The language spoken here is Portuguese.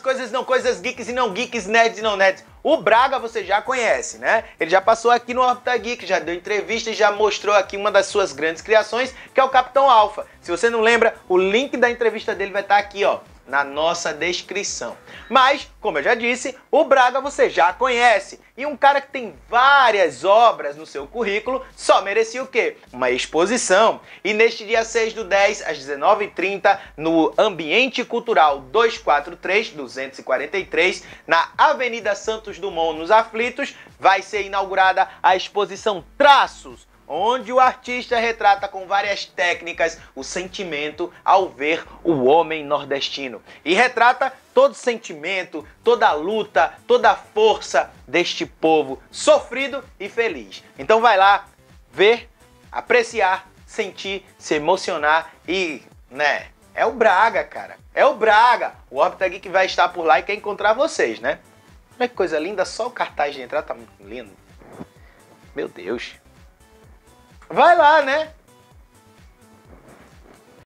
coisas, não coisas, geeks e não geeks, nerds e não nerds. O Braga você já conhece, né? Ele já passou aqui no Orbita Geek, já deu entrevista e já mostrou aqui uma das suas grandes criações, que é o Capitão Alpha. Se você não lembra, o link da entrevista dele vai estar aqui, ó, na nossa descrição. Mas, como eu já disse, o Braga você já conhece. E um cara que tem várias obras no seu currículo só merecia o quê? Uma exposição. E neste dia 6 do 10, às 19h30, no Ambiente Cultural 243, 243, na Avenida Santos Dumont, nos Aflitos, vai ser inaugurada a exposição Traços onde o artista retrata com várias técnicas o sentimento ao ver o homem nordestino e retrata todo sentimento, toda a luta, toda a força deste povo sofrido e feliz. Então vai lá ver, apreciar, sentir, se emocionar e, né, é o Braga, cara. É o Braga. O Orbita Geek vai estar por lá e quer encontrar vocês, né? Olha que coisa linda, só o cartaz de entrada tá muito lindo. Meu Deus. Vai lá, né?